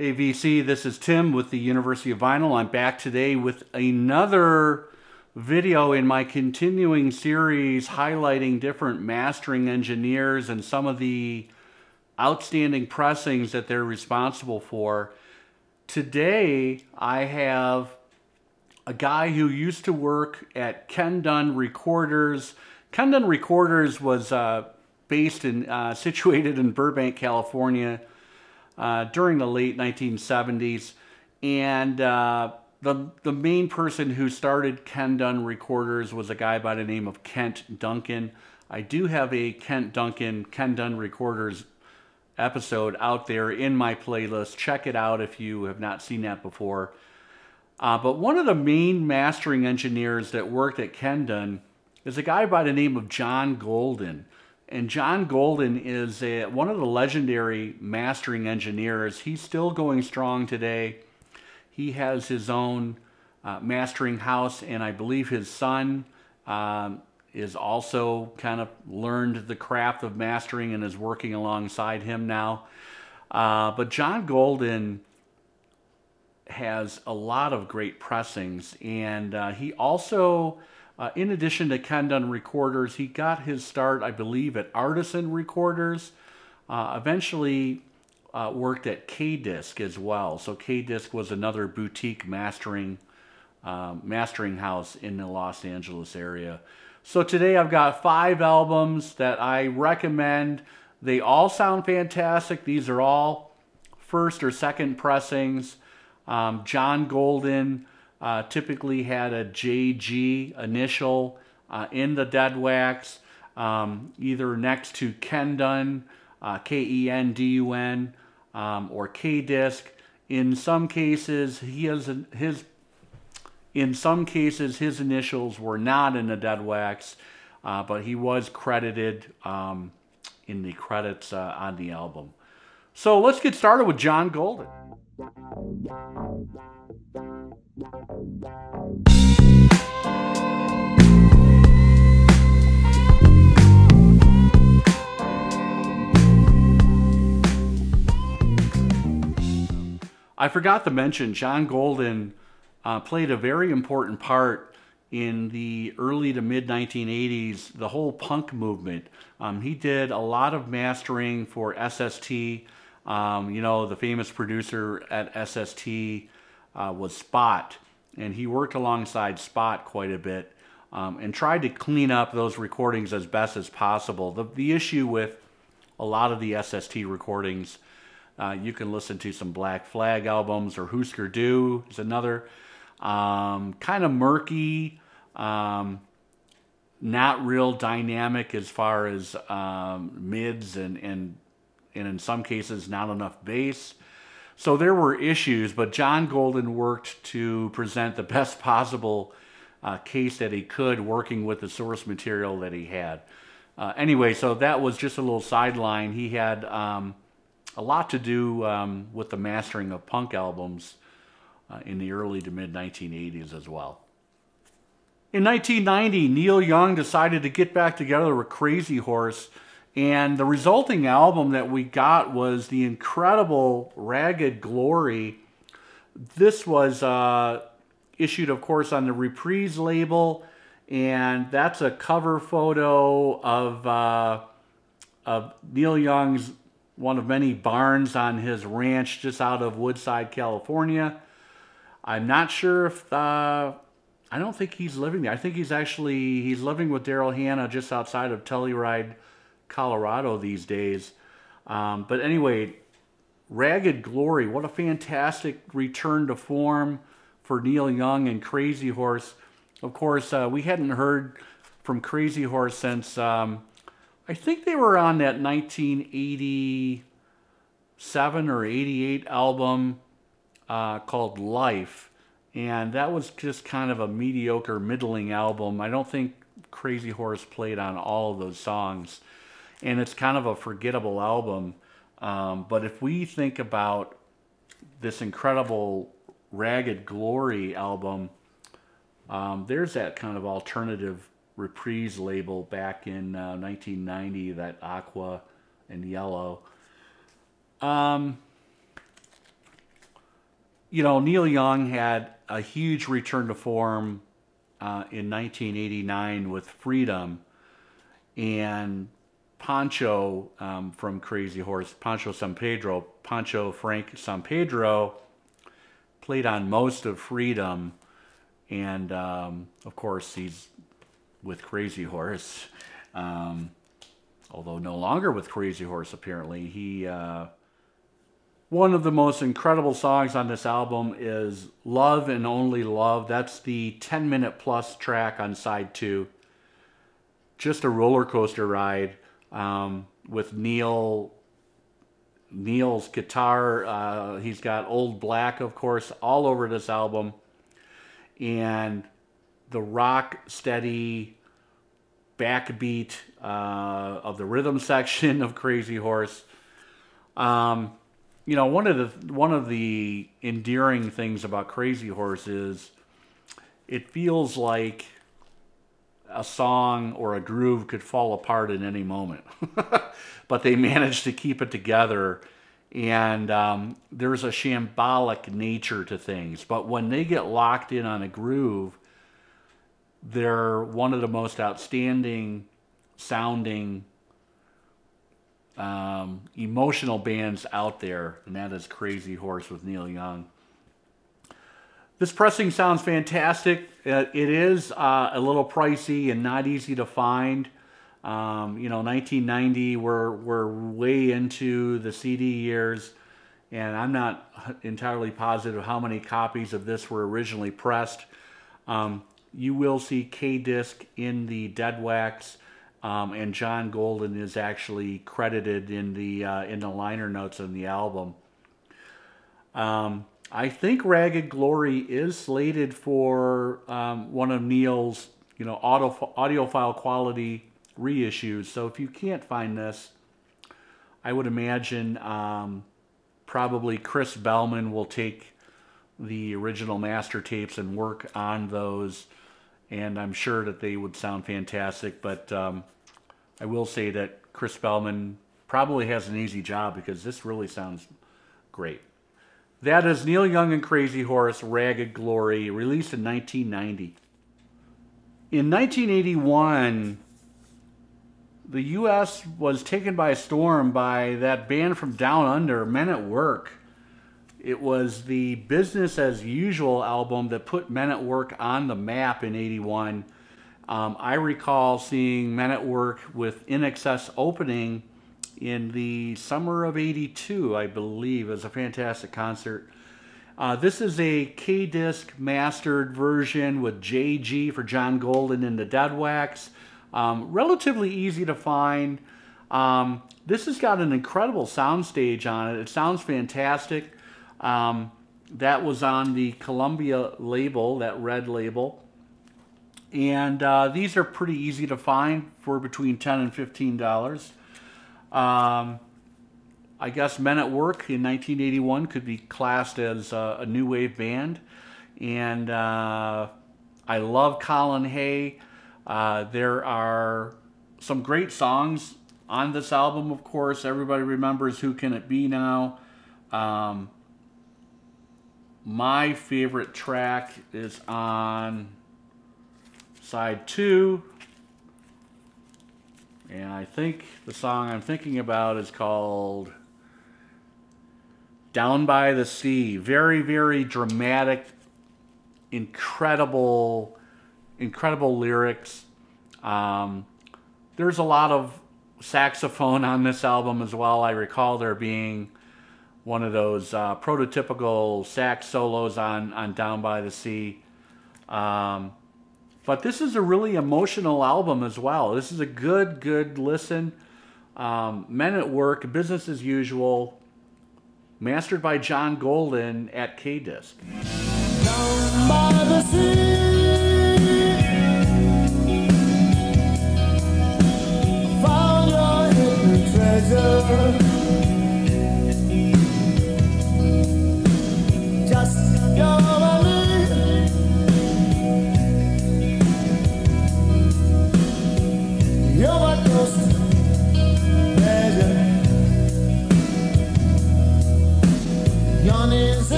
Hey VC, this is Tim with the University of Vinyl. I'm back today with another video in my continuing series highlighting different mastering engineers and some of the outstanding pressings that they're responsible for. Today I have a guy who used to work at Kendun Recorders. Kendun Recorders was uh, based in, uh, situated in Burbank, California uh, during the late 1970s. And uh, the, the main person who started Kendun Recorders was a guy by the name of Kent Duncan. I do have a Kent Duncan, Kendun Recorders episode out there in my playlist. Check it out if you have not seen that before. Uh, but one of the main mastering engineers that worked at Kendun is a guy by the name of John Golden. And John Golden is a, one of the legendary mastering engineers. He's still going strong today. He has his own uh, mastering house, and I believe his son um, is also kind of learned the craft of mastering and is working alongside him now. Uh, but John Golden has a lot of great pressings, and uh, he also uh, in addition to Kendun Recorders, he got his start, I believe, at Artisan Recorders. Uh, eventually uh, worked at K-Disc as well. So K-Disc was another boutique mastering um, mastering house in the Los Angeles area. So today I've got five albums that I recommend. They all sound fantastic. These are all first or second pressings. Um, John Golden, uh, typically had a JG initial uh, in the dead wax, um, either next to Kendun, uh, K-E-N-D-U-N, um, or K-Disc. In some cases, he has his in some cases his initials were not in the dead wax, uh, but he was credited um, in the credits uh, on the album. So let's get started with John Golden. I forgot to mention John Golden uh, played a very important part in the early to mid 1980s, the whole punk movement. Um, he did a lot of mastering for SST. Um, you know, the famous producer at SST uh, was Spot, and he worked alongside Spot quite a bit um, and tried to clean up those recordings as best as possible. The, the issue with a lot of the SST recordings, uh, you can listen to some Black Flag albums or Husker Du is another. Um, kind of murky, um, not real dynamic as far as um, mids and, and, and in some cases not enough bass. So there were issues, but John Golden worked to present the best possible uh, case that he could, working with the source material that he had. Uh, anyway, so that was just a little sideline. He had um, a lot to do um, with the mastering of punk albums uh, in the early to mid 1980s as well. In 1990, Neil Young decided to get back together with Crazy Horse and the resulting album that we got was the incredible Ragged Glory. This was uh, issued, of course, on the Reprise label, and that's a cover photo of, uh, of Neil Young's one of many barns on his ranch just out of Woodside, California. I'm not sure if uh, I don't think he's living there. I think he's actually he's living with Daryl Hannah just outside of Telluride, Colorado these days. Um, but anyway, Ragged Glory, what a fantastic return to form for Neil Young and Crazy Horse. Of course, uh, we hadn't heard from Crazy Horse since um, I think they were on that 1987 or 88 album uh, called Life. And that was just kind of a mediocre, middling album. I don't think Crazy Horse played on all of those songs and it's kind of a forgettable album. Um, but if we think about this incredible Ragged Glory album, um, there's that kind of alternative reprise label back in uh, 1990, that aqua and yellow. Um, you know, Neil Young had a huge return to form uh, in 1989 with Freedom, and Poncho um, from Crazy Horse, Poncho San Pedro, Poncho Frank Sampedro, played on most of Freedom, and um, of course he's with Crazy Horse. Um, although no longer with Crazy Horse, apparently he. Uh, one of the most incredible songs on this album is Love and Only Love. That's the 10 minute plus track on side two. Just a roller coaster ride um, with Neil. Neil's guitar, uh, he's got Old Black, of course, all over this album. And the rock steady backbeat uh, of the rhythm section of Crazy Horse. Um, you know, one of the one of the endearing things about Crazy Horse is it feels like a song or a groove could fall apart at any moment, but they managed to keep it together. And um, there's a shambolic nature to things, but when they get locked in on a groove, they're one of the most outstanding sounding um, emotional bands out there, and that is Crazy Horse with Neil Young. This pressing sounds fantastic. Uh, it is uh, a little pricey and not easy to find. Um, you know, 1990, we're, we're way into the CD years, and I'm not entirely positive how many copies of this were originally pressed. Um, you will see K-Disc in the Dead Wax um, and John Golden is actually credited in the uh, in the liner notes on the album. I think Ragged Glory is slated for um, one of Neil's you know audio audiophile quality reissues. So if you can't find this, I would imagine um, probably Chris Bellman will take the original master tapes and work on those and I'm sure that they would sound fantastic. But um, I will say that Chris Bellman probably has an easy job because this really sounds great. That is Neil Young and Crazy Horse, Ragged Glory, released in 1990. In 1981, the U.S. was taken by storm by that band from Down Under, Men at Work. It was the Business as Usual album that put Men at Work on the map in 81. Um, I recall seeing Men at Work with INXS opening in the summer of 82, I believe. It was a fantastic concert. Uh, this is a K-Disc mastered version with JG for John Golden in the Dead Wax. Um, relatively easy to find. Um, this has got an incredible soundstage on it. It sounds fantastic. Um, that was on the Columbia label, that red label. And uh, these are pretty easy to find for between 10 and $15. Um, I guess Men at Work in 1981 could be classed as a, a new wave band. And uh, I love Colin Hay. Uh, there are some great songs on this album, of course. Everybody remembers Who Can It Be Now. Um, my favorite track is on side two. And I think the song I'm thinking about is called Down by the Sea. Very, very dramatic, incredible, incredible lyrics. Um, there's a lot of saxophone on this album as well. I recall there being one of those uh, prototypical sax solos on, on Down by the Sea. Um, but this is a really emotional album as well. This is a good, good listen. Um, Men at Work, Business as Usual, mastered by John Golden at K-Disc. Down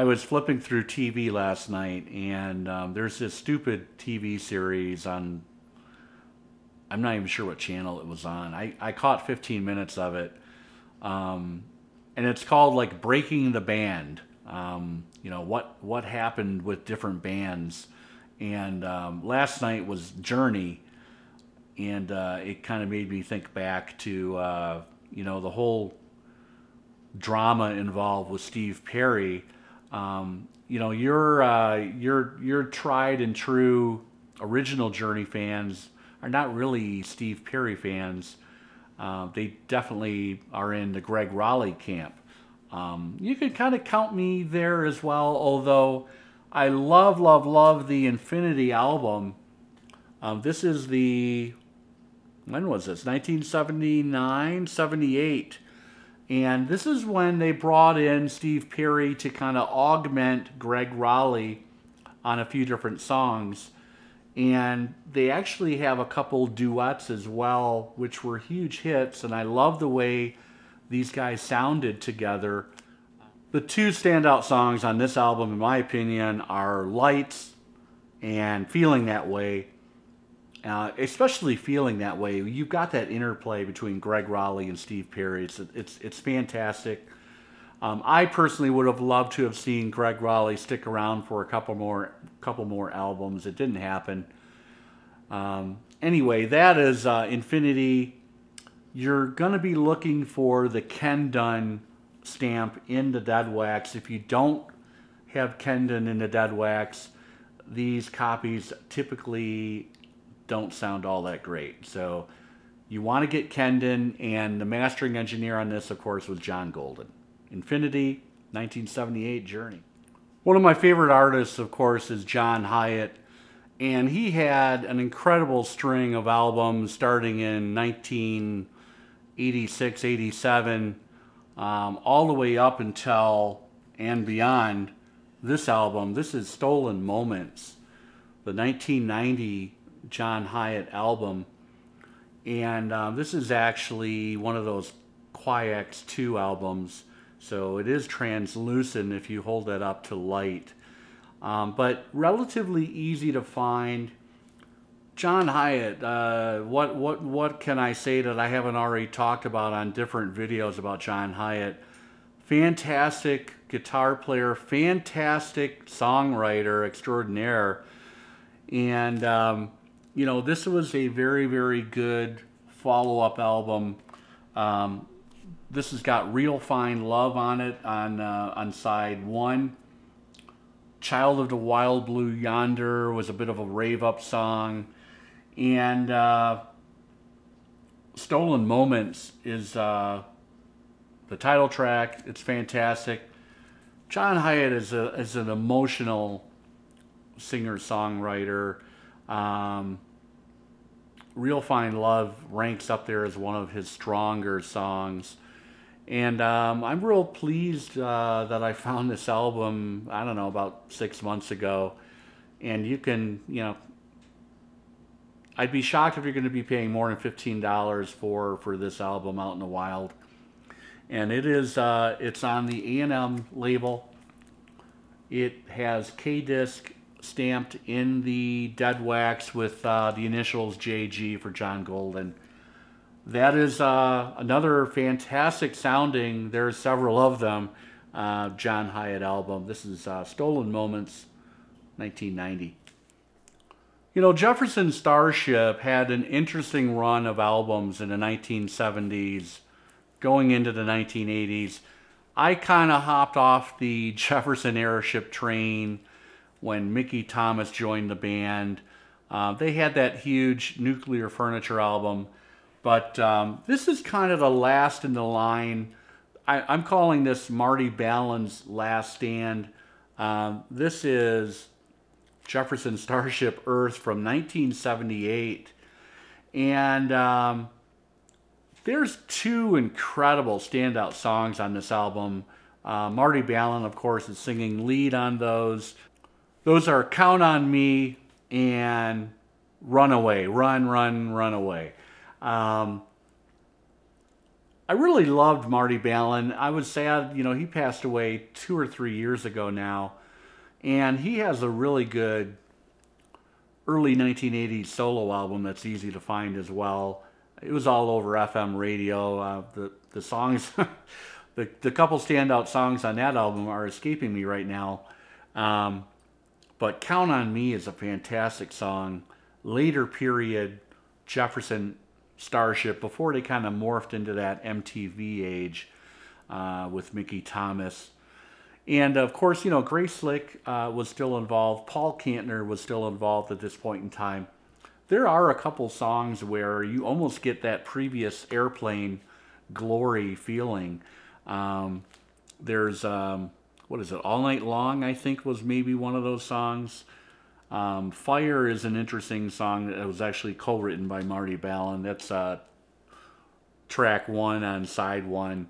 I was flipping through TV last night, and um, there's this stupid TV series on. I'm not even sure what channel it was on. I, I caught 15 minutes of it, um, and it's called like Breaking the Band. Um, you know what what happened with different bands, and um, last night was Journey, and uh, it kind of made me think back to uh, you know the whole drama involved with Steve Perry um, you know, your uh, your your tried and true original Journey fans are not really Steve Perry fans. Uh, they definitely are in the Greg Rolie camp. Um, you could kind of count me there as well, although I love, love, love the Infinity album. Um, this is the, when was this? 1979, 78. And this is when they brought in Steve Perry to kind of augment Greg Rolie on a few different songs. And they actually have a couple duets as well, which were huge hits. And I love the way these guys sounded together. The two standout songs on this album, in my opinion, are Lights and Feeling That Way. Uh, especially feeling that way, you've got that interplay between Greg Rolie and Steve Perry. It's it's it's fantastic. Um, I personally would have loved to have seen Greg Rolie stick around for a couple more couple more albums. It didn't happen. Um, anyway, that is uh, Infinity. You're going to be looking for the Kendun stamp in the dead wax. If you don't have Kendun in the dead wax, these copies typically don't sound all that great. So you want to get Kendun, and the mastering engineer on this, of course, was John Golden. Infinity, 1978 Journey. One of my favorite artists, of course, is John Hiatt, and he had an incredible string of albums starting in 1986, 87, um, all the way up until and beyond this album. This is Stolen Moments, the 1990 John Hiatt album. And um, this is actually one of those Quiex 2 albums. So it is translucent if you hold that up to light. Um, but relatively easy to find. John Hiatt, uh, what, what, what can I say that I haven't already talked about on different videos about John Hyatt? Fantastic guitar player, fantastic songwriter extraordinaire. And um, you know, this was a very, very good follow up album. Um, this has got Real Fine Love on it on, uh, on side one. Child of the Wild Blue Yonder was a bit of a rave up song. And uh, Stolen Moments is uh, the title track. It's fantastic. John Hiatt is, a, is an emotional singer songwriter. Um, Real Fine Love ranks up there as one of his stronger songs. And um, I'm real pleased uh, that I found this album, I don't know, about six months ago. And you can, you know, I'd be shocked if you're going to be paying more than $15 for, for this album out in the wild. And it is, uh, it's on the A&M label. It has K-Disc stamped in the dead wax with uh, the initials JG for John Golden. That is uh, another fantastic sounding, there's several of them, uh, John Hiatt album. This is uh, Stolen Moments, 1990. You know, Jefferson Starship had an interesting run of albums in the 1970s, going into the 1980s. I kind of hopped off the Jefferson Airship train when Mickey Thomas joined the band. Uh, they had that huge Nuclear Furniture album, but um, this is kind of the last in the line. I, am calling this Marty Balin's Last Stand. Um, this is Jefferson Starship Earth from 1978. And um, there's two incredible standout songs on this album. Uh, Marty Balin, of course, is singing lead on those. Those are Count on Me and Runaway. Run, run, run away. Um, I really loved Marty Balin. I was sad, you know, he passed away two or three years ago now. And he has a really good early 1980s solo album that's easy to find as well. It was all over FM radio. Uh, the, the songs, the, the couple standout songs on that album are escaping me right now. Um, but Count on Me is a fantastic song. Later period Jefferson Starship before they kind of morphed into that MTV age uh, with Mickey Thomas. And of course, you know, Grace Slick uh, was still involved. Paul Kantner was still involved at this point in time. There are a couple songs where you almost get that previous airplane glory feeling. Um, there's, um, what is it, All Night Long, I think was maybe one of those songs. Um, Fire is an interesting song that was actually co-written by Marty Balin. That's uh, track one on side one.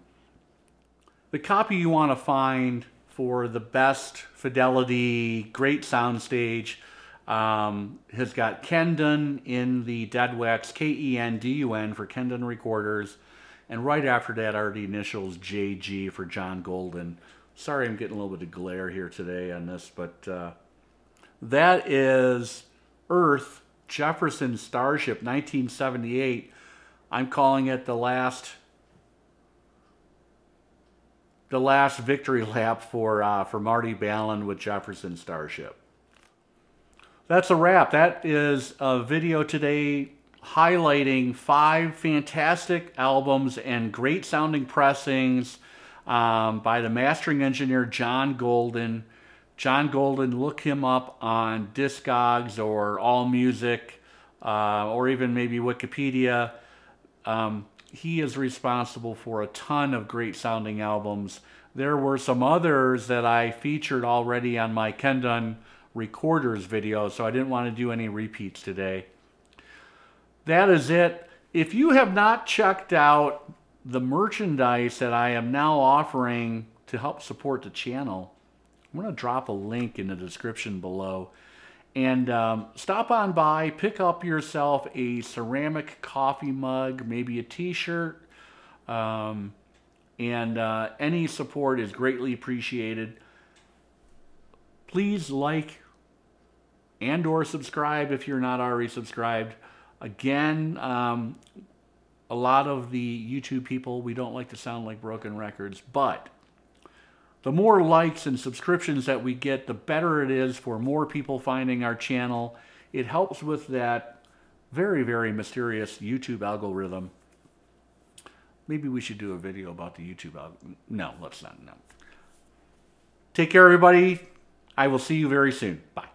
The copy you want to find for the best fidelity, great soundstage, um, has got Kendun in the Deadwax, K-E-N-D-U-N for Kendun Recorders. And right after that are the initials JG for John Golden. Sorry I'm getting a little bit of glare here today on this, but... Uh, that is Earth Jefferson Starship 1978. I'm calling it the last the last victory lap for uh, for Marty Balin with Jefferson Starship. That's a wrap. That is a video today highlighting five fantastic albums and great sounding pressings um, by the mastering engineer John Golden. John Golden, look him up on Discogs or AllMusic uh, or even maybe Wikipedia. Um, he is responsible for a ton of great sounding albums. There were some others that I featured already on my Kendun Recorders video, so I didn't want to do any repeats today. That is it. If you have not checked out the merchandise that I am now offering to help support the channel, I'm going to drop a link in the description below. And um, stop on by, pick up yourself a ceramic coffee mug, maybe a t-shirt. Um, and uh, any support is greatly appreciated. Please like and or subscribe if you're not already subscribed. Again, um, a lot of the YouTube people, we don't like to sound like broken records, but the more likes and subscriptions that we get, the better it is for more people finding our channel. It helps with that very, very mysterious YouTube algorithm. Maybe we should do a video about the YouTube algorithm. No, let's not. No. Take care, everybody. I will see you very soon. Bye.